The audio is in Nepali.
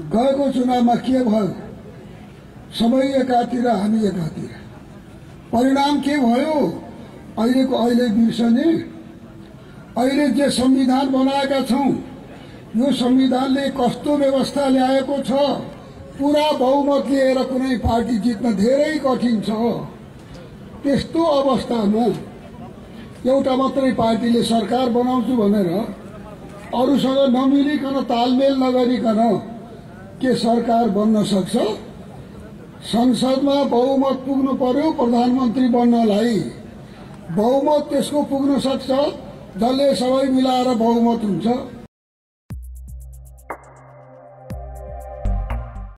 गएको चुनावमा के भयो? सबै एकातिर हामी एकातिर। परिणाम के भयो? अहिलेको अहिले बिर्सने। अहिले जे संविधान बनाएका छौँ यो संविधानले कस्तो व्यवस्था ल्याएको छ पुरा बहुमत लिएर कुनै पार्टी जित्न धेरै कठिन छ। त्यस्तो अवस्थामा एउटा मात्रै पार्टीले सरकार बनाउँछु भनेर अरूसँग नमिलिकन तालमेल नगरिकन के सरकार बन्न सक्छ? संसदमा बहुमत पुग्नु पर्यो प्रधानमन्त्री बन्नलाई। बहुमत त्यसको पुग्न सक्छ जसले सबै मिलाएर बहुमत हुन्छ।